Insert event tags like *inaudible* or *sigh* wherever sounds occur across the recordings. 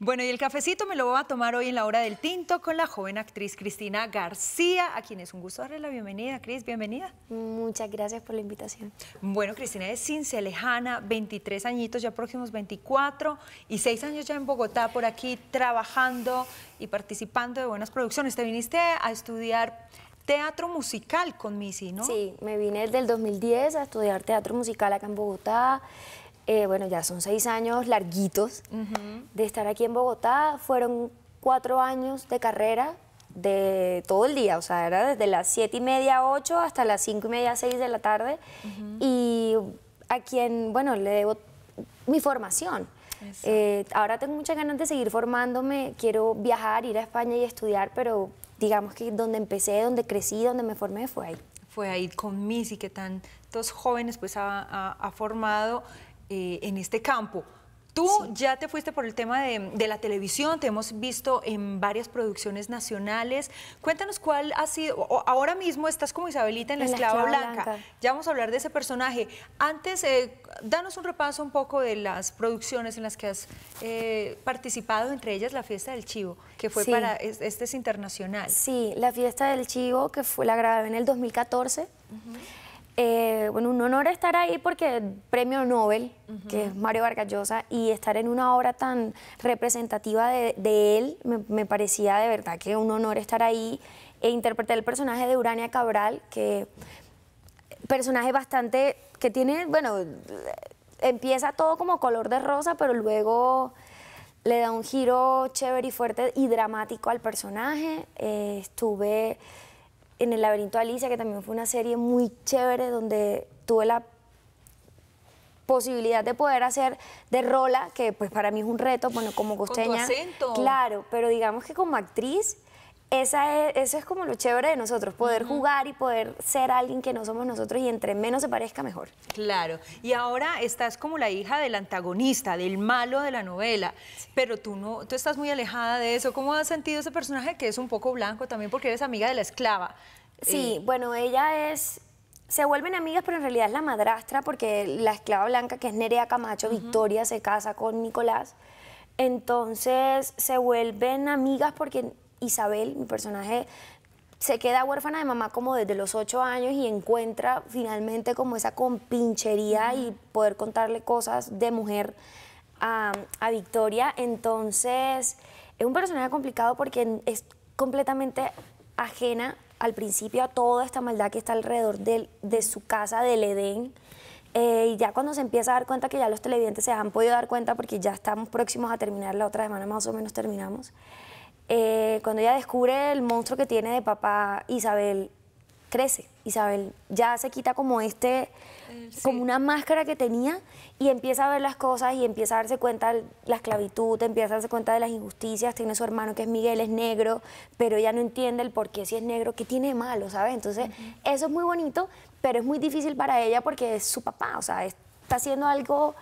Bueno, y el cafecito me lo voy a tomar hoy en la hora del tinto con la joven actriz Cristina García, a quien es un gusto darle la bienvenida. Cris, bienvenida. Muchas gracias por la invitación. Bueno, Cristina es cincelejana, 23 añitos, ya próximos 24, y 6 años ya en Bogotá, por aquí trabajando y participando de buenas producciones. Te viniste a estudiar teatro musical con Missy, ¿no? Sí, me vine desde el 2010 a estudiar teatro musical acá en Bogotá. Eh, bueno, ya son seis años larguitos de estar aquí en Bogotá. Fueron cuatro años de carrera de todo el día, o sea, era desde las siete y media, ocho hasta las cinco y media, seis de la tarde. Y a quien, bueno, le debo mi formación. Eh, ahora tengo muchas ganas de seguir formándome, quiero viajar, ir a España y estudiar, pero digamos que donde empecé, donde crecí, donde me formé fue ahí. Fue ahí con Missy, que tantos jóvenes pues ha formado eh, en este campo. Tú ya te fuiste por el tema de, la televisión, te hemos visto en varias producciones nacionales. Cuéntanos cuál ha sido, ahora mismo estás como Isabelita en La, Esclava, Blanca. Ya vamos a hablar de ese personaje. Antes, eh, danos un repaso un poco de las producciones en las que has eh, participado, entre ellas La Fiesta del Chivo, que fue para, este es internacional. Sí, La Fiesta del Chivo, que fue la grabé en el 2014. Eh, bueno, un honor estar ahí porque premio Nobel, que es Mario Vargas Llosa, y estar en una obra tan representativa de, él, me, parecía de verdad que un honor estar ahí e interpretar el personaje de Urania Cabral, que personaje bastante, que tiene, bueno, empieza todo como color de rosa, pero luego le da un giro chévere y fuerte y dramático al personaje. Eh, estuve en El laberinto de Alicia, que también fue una serie muy chévere donde tuve la posibilidad de poder hacer de rola, que pues para mí es un reto, bueno, como costeña. Claro, pero digamos que como actriz, esa es, eso es como lo chévere de nosotros, poder jugar y poder ser alguien que no somos nosotros y entre menos se parezca mejor. Claro, y ahora estás como la hija del antagonista, del malo de la novela, pero tú no, tú estás muy alejada de eso. ¿Cómo has sentido ese personaje que es un poco blanco también porque eres amiga de la esclava? Sí, eh, bueno, ella es se vuelven amigas, pero en realidad es la madrastra, porque la esclava blanca, que es Nerea Camacho, Victoria, se casa con Nicolás. Entonces se vuelven amigas porque Isabel, mi personaje, se queda huérfana de mamá como desde los ocho años y encuentra finalmente como esa compinchería y poder contarle cosas de mujer a, Victoria. Entonces, es un personaje complicado porque es completamente ajena al principio a toda esta maldad que está alrededor de, de su casa, del Edén. Eh, y ya cuando se empieza a dar cuenta que ya los televidentes se han podido dar cuenta porque ya estamos próximos a terminar, la otra semana más o menos terminamos, eh, cuando ella descubre el monstruo que tiene de papá, Isabel crece. Isabel ya se quita como este, eh, como una máscara que tenía y empieza a ver las cosas y empieza a darse cuenta de la esclavitud, empieza a darse cuenta de las injusticias. Tiene su hermano que es Miguel, es negro, pero ella no entiende el por qué si es negro, qué tiene de malo, ¿sabes? Entonces, eso es muy bonito, pero es muy difícil para ella porque es su papá, o sea, está haciendo algo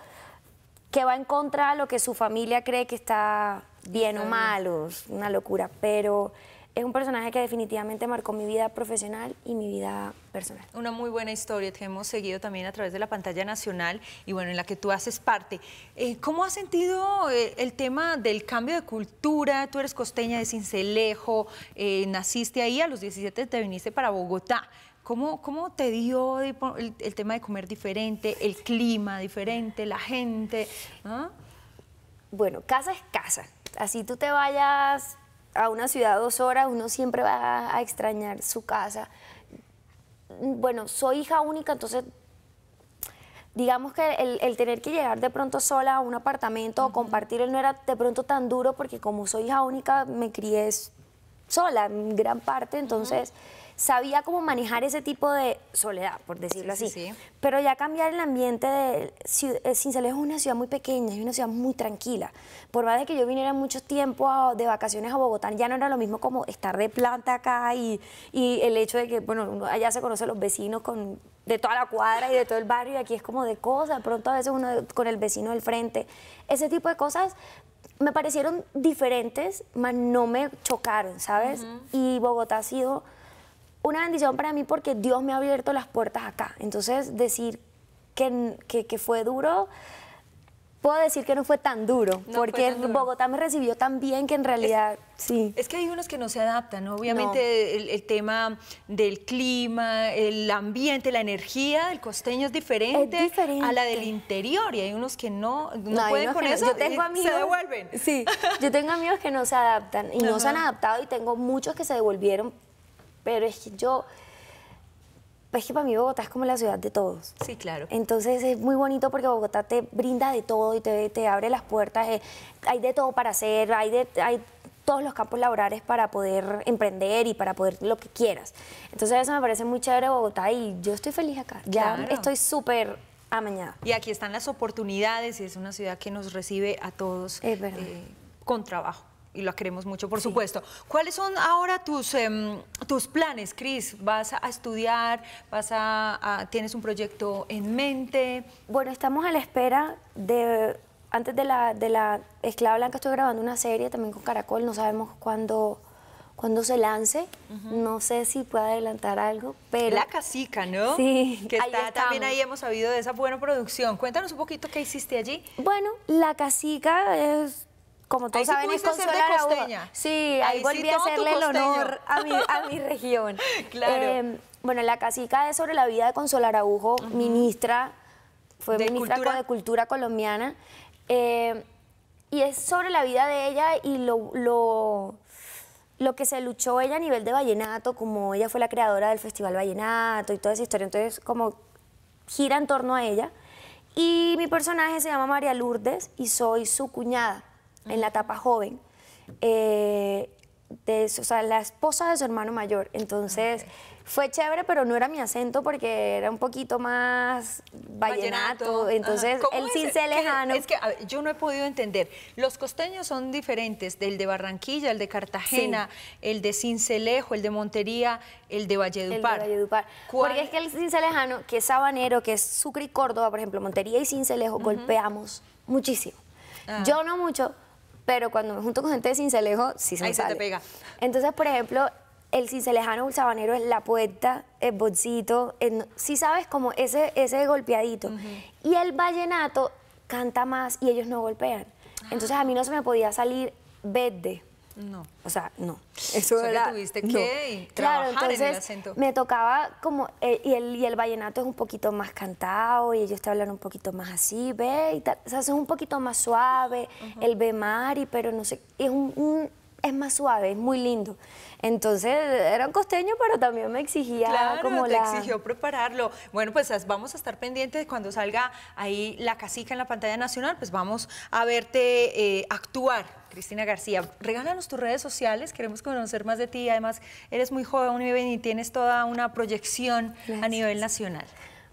que va en contra de lo que su familia cree que está bien o mal, una locura, pero es un personaje que definitivamente marcó mi vida profesional y mi vida personal. Una muy buena historia que hemos seguido también a través de la pantalla nacional y bueno, en la que tú haces parte. Eh, ¿Cómo has sentido eh, el tema del cambio de cultura? Tú eres costeña de Cincelejo, eh, naciste ahí, a los 17 te viniste para Bogotá. ¿Cómo, cómo te dio el, tema de comer diferente, el clima diferente, la gente? ¿Ah? Bueno, casa es casa así tú te vayas a una ciudad dos horas, uno siempre va a extrañar su casa. Bueno, soy hija única, entonces digamos que el, tener que llegar de pronto sola a un apartamento o compartir no era de pronto tan duro porque como soy hija única me crié sola en gran parte, entonces sabía cómo manejar ese tipo de soledad, por decirlo así. Pero ya cambiar el ambiente de eh, Cincelejo es una ciudad muy pequeña, es una ciudad muy tranquila. Por más de que yo viniera mucho tiempo de vacaciones a Bogotá, ya no era lo mismo como estar de planta acá y, el hecho de que, bueno, allá se conocen los vecinos con, de toda la cuadra y de todo el barrio, y aquí es como de cosas, pronto a veces uno con el vecino del frente. Ese tipo de cosas me parecieron diferentes, mas no me chocaron, ¿sabes? Y Bogotá ha sido una bendición para mí porque Dios me ha abierto las puertas acá. Entonces, decir que, que, fue duro, puedo decir que no fue tan duro, No porque tan duro. Bogotá me recibió tan bien que en realidad sí. Es que hay unos que no se adaptan, ¿no? Obviamente el, el tema del clima, el ambiente, la energía del costeño es diferente, Es diferente. a la del interior y hay unos que no, no, pueden con eso Yo tengo amigos, se devuelven. Sí, yo tengo amigos que no se adaptan y no se han adaptado y tengo muchos que se devolvieron, pero es que yo, es que para mí Bogotá es como la ciudad de todos. Sí, claro. Entonces es muy bonito porque Bogotá te brinda de todo y te, te abre las puertas. eh, hay de todo para hacer, hay, de, hay todos los campos laborales para poder emprender y para poder lo que quieras. Entonces eso me parece muy chévere Bogotá y yo estoy feliz acá. Ya Claro. estoy súper amañada. Y aquí están las oportunidades y es una ciudad que nos recibe a todos eh, con trabajo. Y la queremos mucho, por supuesto. ¿Cuáles son ahora tus, em, tus planes, Cris? ¿Vas a estudiar? ¿Vas a, a- ¿Tienes un proyecto en mente? Bueno, estamos a la espera de, antes de la, de la Esclava Blanca estoy grabando una serie también con Caracol, no sabemos cuándo, cuándo se lance, no sé si puedo adelantar algo, pero... La casica, ¿no? Sí, Que ahí está, también ahí hemos sabido de esa buena producción. Cuéntanos un poquito qué hiciste allí. Bueno, la casica es, como Ahí todos sí saben, es ser de costeña. Sí, Ahí ahí, sí volví a todo tu hacerle el honor a mi, a mi *laughs* región. Claro. Eh, bueno, la casica es sobre la vida de Consuelo Araujo, ministra, fue ¿De ministra cultura? de Cultura colombiana. eh, y es sobre la vida de ella y lo, lo, lo que se luchó ella a nivel de vallenato, como ella fue la creadora del Festival Vallenato y toda esa historia. Entonces, como gira en torno a ella. Y mi personaje se llama María Lourdes y soy su cuñada en la etapa joven. eh, de, o sea, la esposa de su hermano mayor. Entonces, fue chévere, pero no era mi acento porque era un poquito más vallenato. Entonces, ¿Cómo el es? cince ¿Qué? lejano. Es que ver, yo no he podido entender. Los costeños son diferentes del de Barranquilla, el de Cartagena, el de Cincelejo, el de Montería, el de El de Valledupar. Valledupar. ¿Cuál- Porque es que el cincelejano, que es sabanero, que es Sucre y Córdoba, por ejemplo, Montería y Cincelejo, golpeamos muchísimo. Ah. Yo no mucho, pero cuando me junto con gente de Cincelejo, sí se me Ahí se te sale. pega. Entonces, por ejemplo, el cincelejano el sabanero es la puerta, el bolsito, si sabes, como ese, ese golpeadito. Y el vallenato canta más y ellos no golpean. Entonces, a mí no se me podía salir verde. No. O sea, no. Eso O sea, que era. tuviste no. que Claro, en el entonces acento. me tocaba como. eh, y, el, y el vallenato es un poquito más cantado y ellos te hablan un poquito más así, ve. Y tal. O sea, es un poquito más suave. El bemari, pero no sé. Es, un, un- es más suave, es muy lindo. Entonces, era un costeño, pero también me exigía Claro, como te la. exigió prepararlo. Bueno, pues vamos a estar pendientes de cuando salga ahí la casica en la pantalla nacional, pues vamos a verte eh, actuar, Cristina García. Regálanos tus redes sociales, queremos conocer más de ti. Además, eres muy joven y tienes toda una proyección a nivel nacional.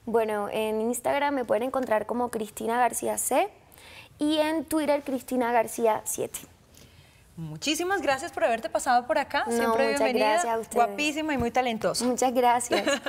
Bueno, en Instagram me pueden encontrar como Cristina García C y en Twitter Cristina García 7. Muchísimas gracias por haberte pasado por acá. No, Siempre muchas bienvenida. gracias a ustedes. Guapísima y muy talentosa. Muchas gracias. *laughs*